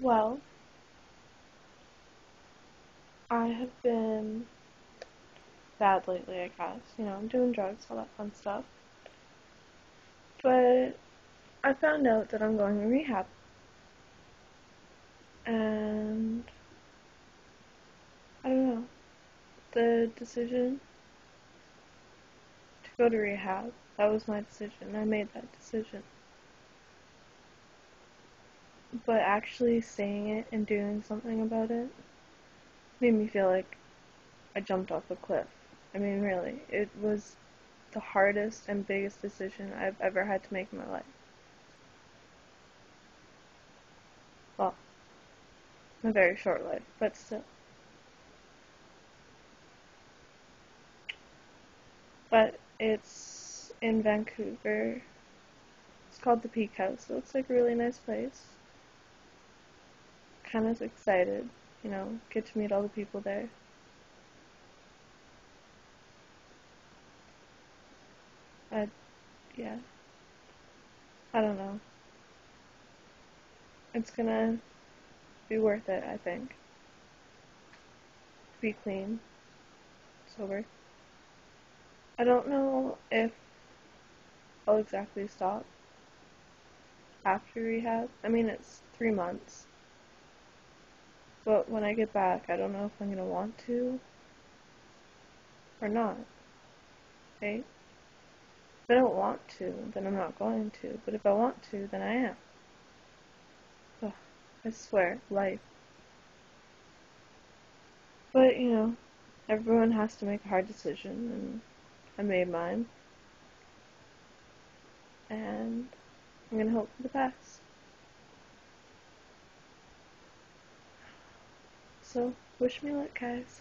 Well, I have been bad lately, I guess. You know, I'm doing drugs, all that fun stuff. But I found out that I'm going to rehab. And I don't know. The decision to go to rehab, that was my decision. I made that decision. But actually saying it and doing something about it made me feel like I jumped off a cliff. I mean, really, it was the hardest and biggest decision I've ever had to make in my life. Well, a very short life, but still. But it's in Vancouver. It's called the Peak House. It looks like a really nice place. Kind of excited, you know, get to meet all the people there. I, yeah. I don't know. It's gonna be worth it, I think. To be clean, sober. I don't know if I'll exactly stop after rehab. I mean, it's three months. But when I get back, I don't know if I'm gonna want to or not. Okay? If I don't want to, then I'm not going to. But if I want to, then I am. Ugh, I swear, life. But, you know, everyone has to make a hard decision, and I made mine. And I'm gonna hope for the best. So, wish me luck, guys.